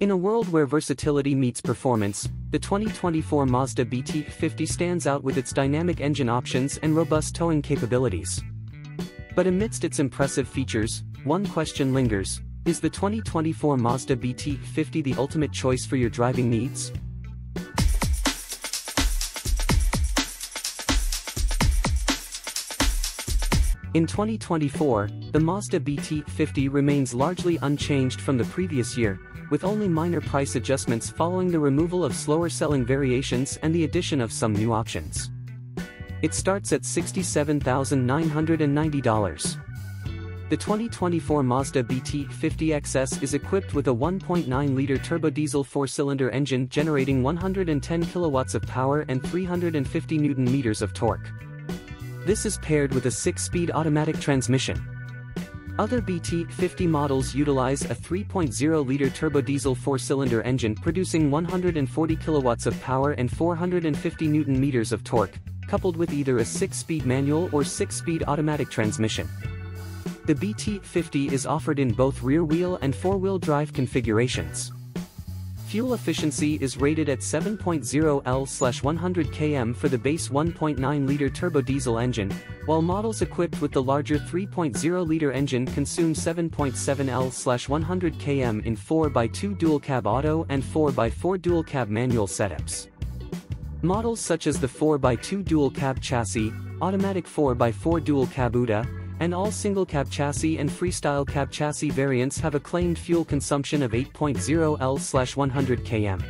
In a world where versatility meets performance, the 2024 Mazda BT50 stands out with its dynamic engine options and robust towing capabilities. But amidst its impressive features, one question lingers, is the 2024 Mazda BT50 the ultimate choice for your driving needs? In 2024, the Mazda BT50 remains largely unchanged from the previous year, with only minor price adjustments following the removal of slower-selling variations and the addition of some new options. It starts at $67,990. The 2024 Mazda BT50XS is equipped with a 1.9-liter turbo-diesel four-cylinder engine generating 110 kilowatts of power and 350 newton-meters of torque. This is paired with a 6-speed automatic transmission. Other BT50 models utilize a 3.0-liter turbo-diesel four-cylinder engine producing 140 kilowatts of power and 450 newton-meters of torque, coupled with either a 6-speed manual or 6-speed automatic transmission. The BT50 is offered in both rear-wheel and four-wheel drive configurations. Fuel efficiency is rated at 7.0 L/100 km for the base 1.9-liter turbo diesel engine, while models equipped with the larger 3.0-liter engine consume 7.7 L/100 km in 4x2 dual-cab auto and 4x4 dual-cab manual setups. Models such as the 4x2 dual-cab chassis, automatic 4x4 dual-cab UTA, and all single-cab chassis and freestyle cab chassis variants have a claimed fuel consumption of 8.0 L/100 km.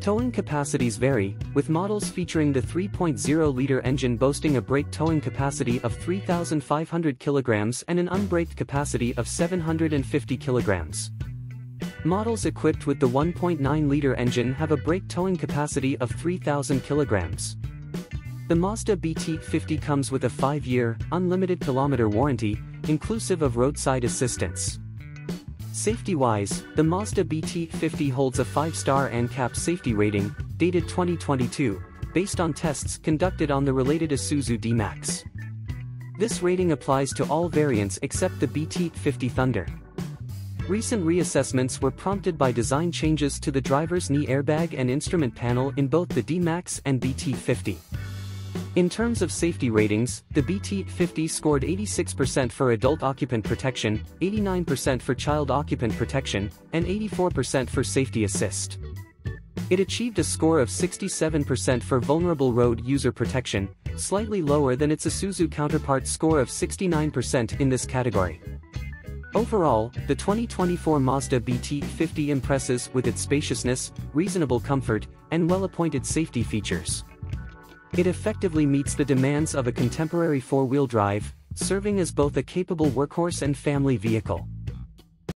Towing capacities vary, with models featuring the 3.0-liter engine boasting a brake towing capacity of 3,500 kg and an unbraked capacity of 750 kg. Models equipped with the 1.9-liter engine have a brake towing capacity of 3,000 kg. The Mazda BT50 comes with a 5-year, unlimited kilometer warranty, inclusive of roadside assistance. Safety-wise, the Mazda BT50 holds a 5-star ANCAP safety rating, dated 2022, based on tests conducted on the related Isuzu D-Max. This rating applies to all variants except the BT50 Thunder. Recent reassessments were prompted by design changes to the driver's knee airbag and instrument panel in both the D-Max and BT50. In terms of safety ratings, the BT50 scored 86% for adult occupant protection, 89% for child occupant protection, and 84% for safety assist. It achieved a score of 67% for vulnerable road user protection, slightly lower than its Isuzu counterpart score of 69% in this category. Overall, the 2024 Mazda BT50 impresses with its spaciousness, reasonable comfort, and well-appointed safety features. It effectively meets the demands of a contemporary four-wheel drive, serving as both a capable workhorse and family vehicle.